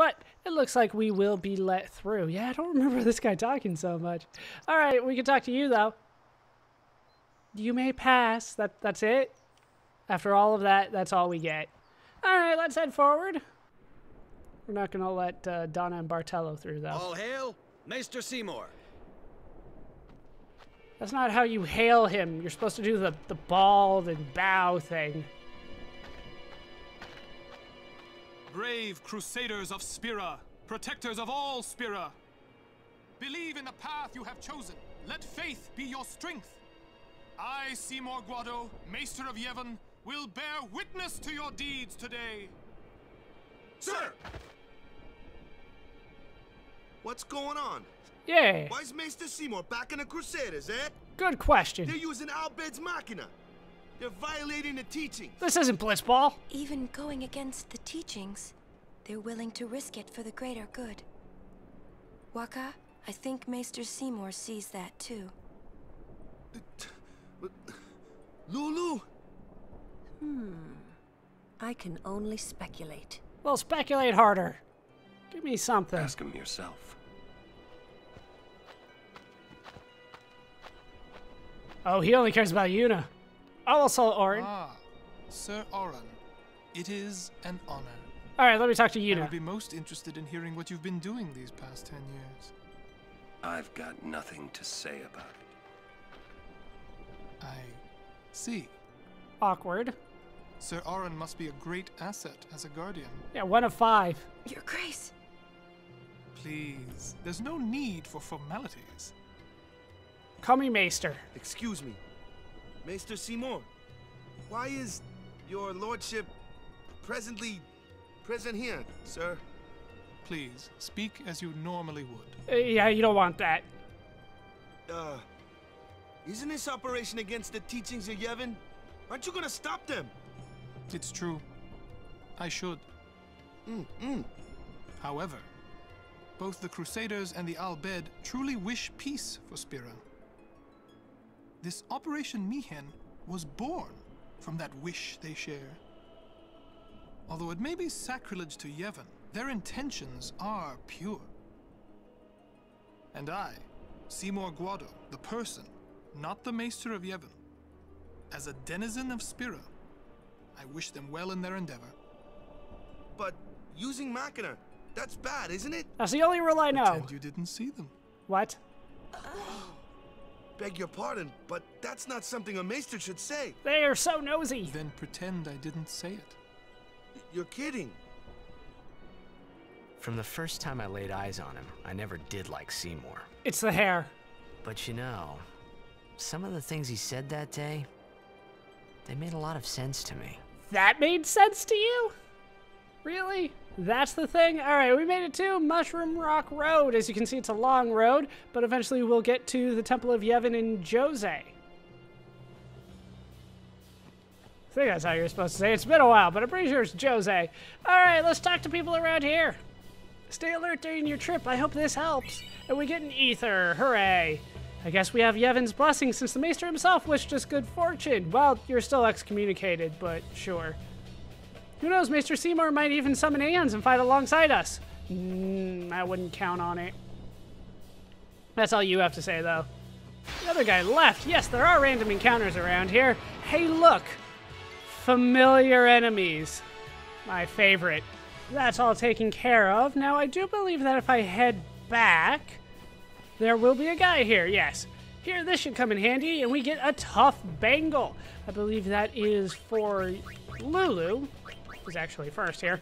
But it looks like we will be let through. Yeah, I don't remember this guy talking so much. All right, we can talk to you, though. You may pass. That That's it? After all of that, that's all we get. All right, let's head forward. We're not going to let uh, Donna and Barthello through, though. All hail, Maester Seymour. That's not how you hail him. You're supposed to do the, the bald and bow thing. Brave crusaders of Spira, protectors of all Spira. Believe in the path you have chosen. Let faith be your strength. I, Seymour Guado, Maester of Yevon, will bear witness to your deeds today. Sir! What's going on? Yeah, Why's Maester Seymour back in the Crusaders, eh? good question. They're using Al Bhed's Machina. They're violating the teachings. This isn't Blitzball. Even going against the teachings, they're willing to risk it for the greater good. Wakka, I think Maester Seymour sees that too. Lulu? Hmm. I can only speculate. Well, speculate harder. Give me something. Ask him yourself. Oh, he only cares about Yuna. I'll assault Auron. Ah, Sir Auron, it is an honor. All right, let me talk to you. I Yuna. would be most interested in hearing what you've been doing these past ten years. I've got nothing to say about it. I see. Awkward. Sir Auron must be a great asset as a guardian. Yeah, one of five. Your Grace! Please, there's no need for formalities. Call me Maester. Excuse me. Maester Seymour, why is your lordship presently present here, sir? Please, speak as you normally would. Uh, yeah, you don't want that. Uh, isn't this operation against the teachings of Yevon? Aren't you gonna stop them? It's true. I should. Mm-mm. However, both the Crusaders and the Al Bhed truly wish peace for Spira. This Operation Mi'ihen was born from that wish they share. Although it may be sacrilege to Yevon, their intentions are pure. And I, Seymour Guado, the person, not the Maester of Yevon, as a denizen of Spira, I wish them well in their endeavor. But using Machina, that's bad, isn't it? That's the only rule I know. Pretend you didn't see them. What? Beg your pardon, but that's not something a maester should say. They are so nosy. Then pretend I didn't say it. You're kidding. From the first time I laid eyes on him, I never did like Seymour. It's the hair. But you know, some of the things he said that day, they made a lot of sense to me. That made sense to you? Really? That's the thing? Alright, we made it to Mushroom Rock Road. As you can see, it's a long road, but eventually we'll get to the Temple of Yevon in Djose. I think that's how you're supposed to say it. It's been a while, but I'm pretty sure it's Djose. Alright, let's talk to people around here. Stay alert during your trip. I hope this helps. And we get an ether. Hooray. I guess we have Yevon's blessing since the Maester himself wished us good fortune. Well, you're still excommunicated, but sure. Who knows, Maester Seymour might even summon Aeons and fight alongside us. Mm, I wouldn't count on it. That's all you have to say, though. The other guy left. Yes, there are random encounters around here. Hey, look! Familiar enemies. My favorite. That's all taken care of. Now, I do believe that if I head back, there will be a guy here, yes. Here, this should come in handy, and we get a tough bangle. I believe that is for Lulu, actually first here.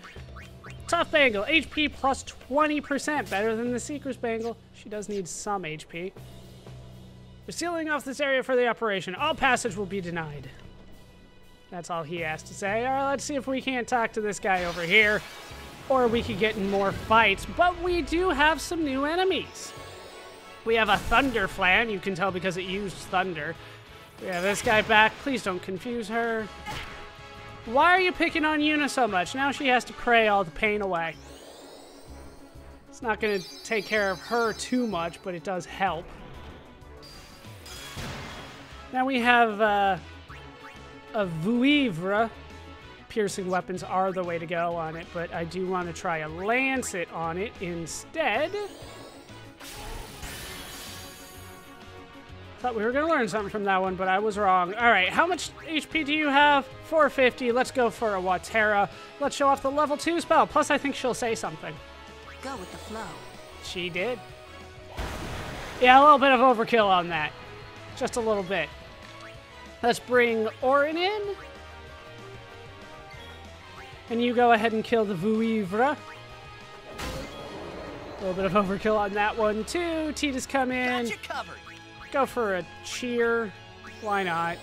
Tough bangle, HP plus 20%, better than the Seeker's bangle. She does need some HP. We're sealing off this area for the operation. All passage will be denied. That's all he has to say. All right, let's see if we can't talk to this guy over here, or we could get in more fights. But we do have some new enemies. We have a Thunder Flan. You can tell because it used thunder. We have this guy back. Please don't confuse her. Why are you picking on Yuna so much? Now she has to pray all the pain away. It's not going to take care of her too much, but it does help. Now we have uh, a Vouivre. piercing weapons are the way to go on it, but I do want to try a lancet on it instead. Thought we were going to learn something from that one, but I was wrong. All right, how much HP do you have? 450. Let's go for a Watera. Let's show off the level 2 spell. Plus, I think she'll say something. Go with the flow. She did. Yeah, a little bit of overkill on that. Just a little bit. Let's bring Auron in. And you go ahead and kill the Vouivre. A little bit of overkill on that one, too. Tita's come in. Got you covered. Go for a cheer. Why not?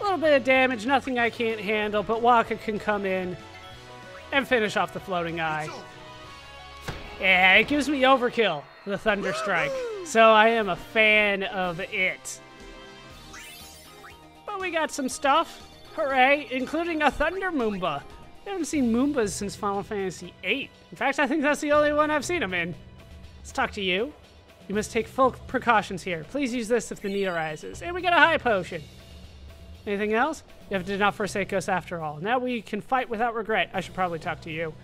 A little bit of damage, nothing I can't handle, but Wakka can come in and finish off the floating eye. Yeah, it gives me overkill, the Thunder Strike. So I am a fan of it. But we got some stuff. Hooray, including a Thunder Moomba. I haven't seen Moombas since Final Fantasy VIII. In fact, I think that's the only one I've seen them in. Let's talk to you. You must take full precautions here. Please use this if the need arises. And we get a high potion. Anything else? You have to not forsake us after all. Now we can fight without regret. I should probably talk to you.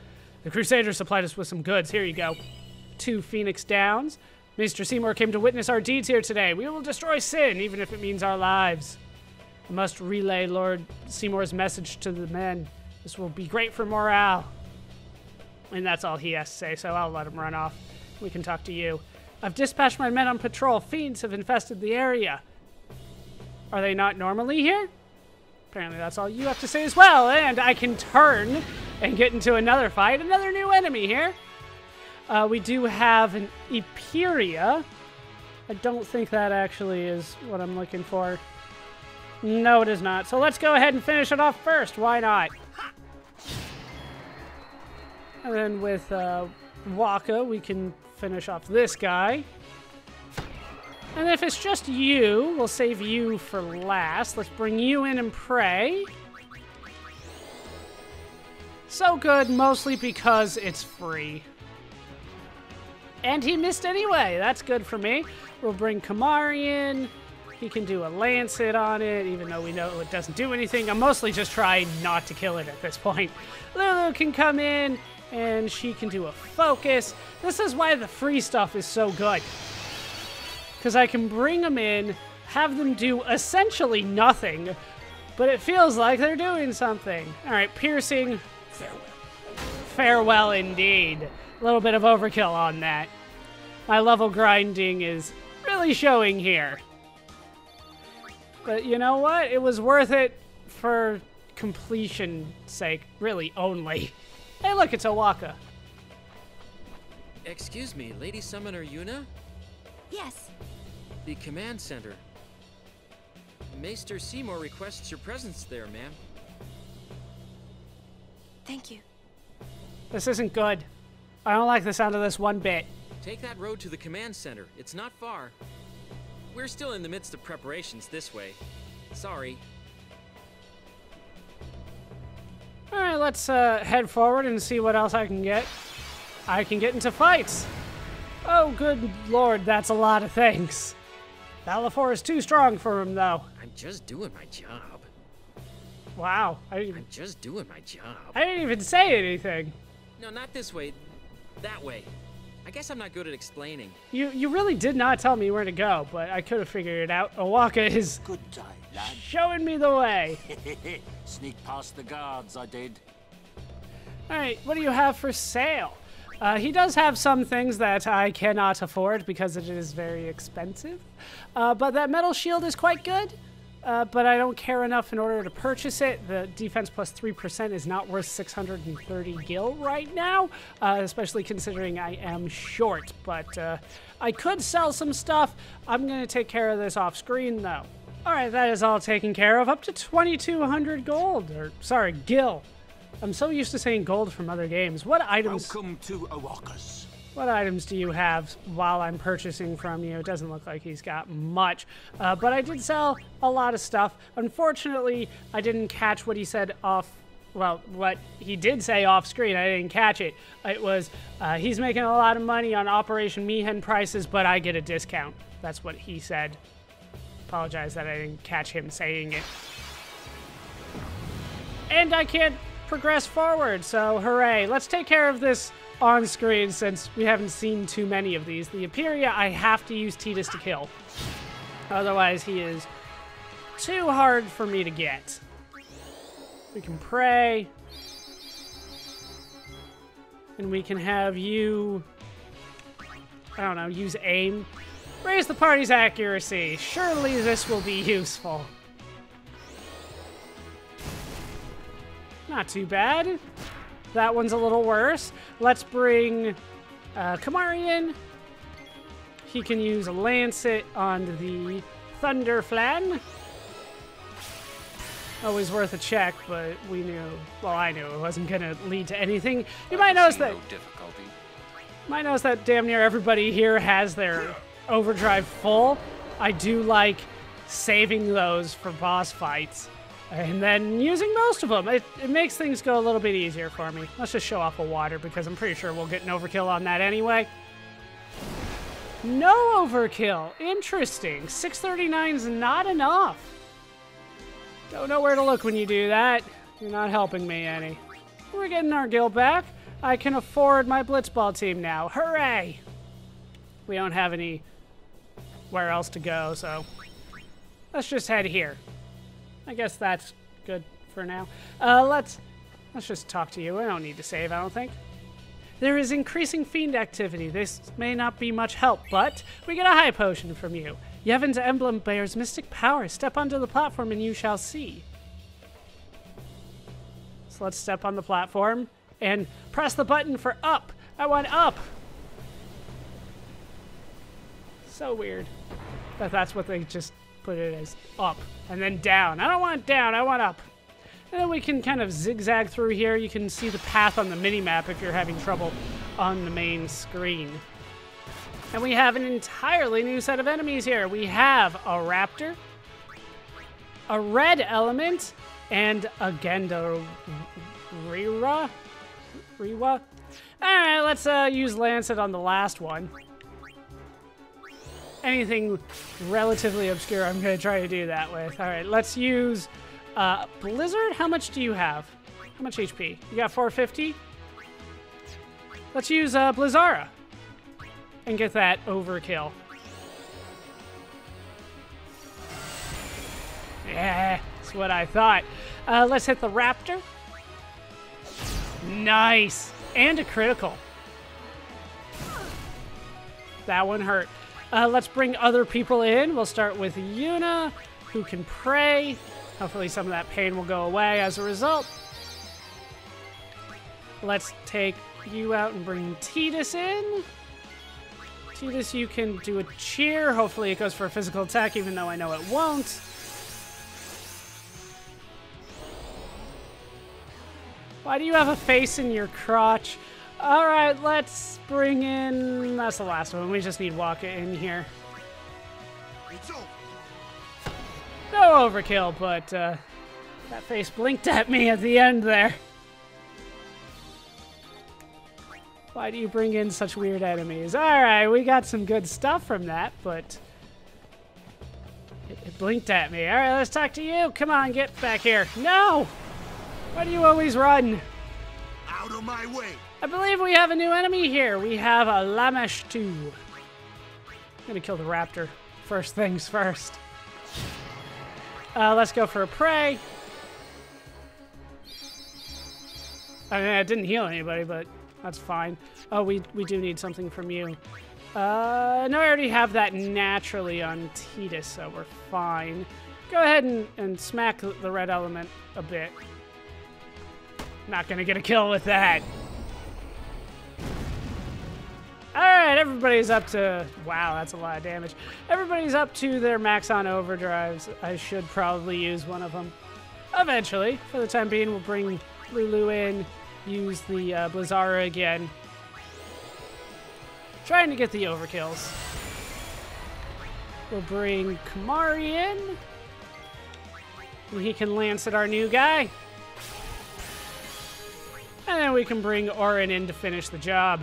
The Crusaders supplied us with some goods. Here you go. Two Phoenix Downs. Mr. Seymour came to witness our deeds here today. We will destroy sin, even if it means our lives. I must relay Lord Seymour's message to the men. This will be great for morale. And that's all he has to say, so I'll let him run off. We can talk to you. I've dispatched my men on patrol. Fiends have infested the area. Are they not normally here? Apparently that's all you have to say as well, and I can turn and get into another fight. Another new enemy here. Uh, we do have an Ipiria. I don't think that actually is what I'm looking for. No, it is not. So let's go ahead and finish it off first. Why not? And then with uh, Wakka, we can finish off this guy. And if it's just you, we'll save you for last. Let's bring you in and pray. So good, mostly because it's free. And he missed anyway. That's good for me. We'll bring Kimahri in. He can do a Lancet on it, even though we know it doesn't do anything. I'm mostly just trying not to kill it at this point. Lulu can come in, and she can do a Focus. This is why the free stuff is so good. Because I can bring them in, have them do essentially nothing, but it feels like they're doing something. All right, Piercing. Farewell. Farewell indeed. A little bit of overkill on that. My level grinding is really showing here. But you know what? It was worth it for completion sake, really only. Hey, look, it's O'aka. Excuse me, Lady Summoner Yuna? Yes, The command center. Maester Seymour requests your presence there, ma'am. thank you. This isn't good. I don't like the sound of this one bit. Take that road to the command center. It's not far. We're still in the midst of preparations this way. Sorry. All right, let's uh, head forward and see what else I can get. I can get into fights. Oh, good lord, that's a lot of things. Balafor is too strong for him, though. I'm just doing my job. Wow, I didn't even, I'm just doing my job. I didn't even say anything. No, not this way. That way. I guess I'm not good at explaining. You you really did not tell me where to go, but I could have figured it out. O'aka is Good day, lad. showing me the way. Sneak past the guards, I did. All right, what do you have for sale? Uh, he does have some things that I cannot afford because it is very expensive. Uh, but that metal shield is quite good. Uh, but I don't care enough in order to purchase it. The defense plus 3% is not worth 630 gil right now, uh, especially considering I am short. But uh, I could sell some stuff. I'm going to take care of this off screen though. All right, that is all taken care of. Up to 2200 gold, or sorry, gil. I'm so used to saying gold from other games. What items? Welcome to O'aka's. What items do you have while I'm purchasing from you? It doesn't look like he's got much, uh, but I did sell a lot of stuff. Unfortunately, I didn't catch what he said off. Well, what he did say off screen, I didn't catch it. It was uh, he's making a lot of money on Operation Mi'ihen prices, but I get a discount. That's what he said. Apologize that I didn't catch him saying it. And I can't progress forward, so hooray. Let's take care of this on screen since we haven't seen too many of these. The Ipiria, I have to use Tidus to kill. Otherwise, he is too hard for me to get. We can pray. And we can have you, I don't know, use aim. Raise the party's accuracy. Surely this will be useful. Not too bad. That one's a little worse. Let's bring uh, Kimahri in. He can use a Lancet on the Thunder Flan. Always worth a check, but we knew, well, I knew it wasn't going to lead to anything. You might notice that No difficulty. might notice that damn near everybody here has their overdrive full. I do like saving those for boss fights and then using most of them. It, it makes things go a little bit easier for me. Let's just show off a water because I'm pretty sure we'll get an overkill on that anyway. No overkill. Interesting. 639 is not enough. Don't know where to look when you do that. You're not helping me any. We're getting our gil back. I can afford my blitzball team now. Hooray! We don't have any where else to go, so let's just head here. I guess that's good for now. Uh, let's let's just talk to you. I don't need to save, I don't think. There is increasing fiend activity. This may not be much help, but we get a high potion from you. Yevon's emblem bears mystic power. Step onto the platform and you shall see. So let's step on the platform and press the button for up. I want up. So weird that that's what they just put it as up and then down. I don't want down, I want up. And then we can kind of zigzag through here. You can see the path on the mini-map if you're having trouble on the main screen. And we have an entirely new set of enemies here. We have a raptor, a red element, and a Genda Rira? Riwa? Alright, let's uh, use Lancet on the last one. Anything relatively obscure, I'm going to try to do that with. Alright, let's use uh, Blizzard. How much do you have? How much HP? You got 450? Let's use uh, Blizzara and get that overkill. Yeah, that's what I thought. Uh, let's hit the Raptor. Nice. And a critical. That one hurt. Uh, let's bring other people in. We'll start with Yuna, who can pray. Hopefully some of that pain will go away as a result. Let's take you out and bring Tidus in. Tidus, you can do a cheer. Hopefully it goes for a physical attack, even though I know it won't. Why do you have a face in your crotch? All right, let's bring in. That's the last one. We just need Wakka in here. No overkill, but uh, that face blinked at me at the end there. Why do you bring in such weird enemies? All right, we got some good stuff from that, but it, it blinked at me. All right, let's talk to you. Come on, get back here. No! Why do you always run? Out of my way. I believe we have a new enemy here. We have a Lamashtu. I'm gonna kill the raptor. First things first. Uh, let's go for a prey. I mean, I didn't heal anybody, but that's fine. Oh, we, we do need something from you. Uh, no, I already have that naturally on Tidus, so we're fine. Go ahead and, and smack the red element a bit. Not gonna get a kill with that. Alright, everybody's up to... Wow, that's a lot of damage. Everybody's up to their max on overdrives. I should probably use one of them. Eventually. For the time being, we'll bring Lulu in, use the uh, Blizzara again. Trying to get the overkills. We'll bring Kimahri in. He can lance at our new guy. And we can bring Auron in to finish the job.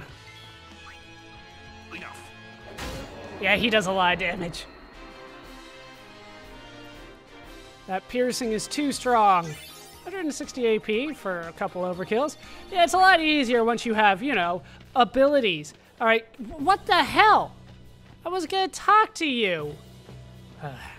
Enough. Yeah, he does a lot of damage. That piercing is too strong. 160 AP for a couple overkills. Yeah, it's a lot easier once you have, you know, abilities. All right, what the hell? I was gonna talk to you.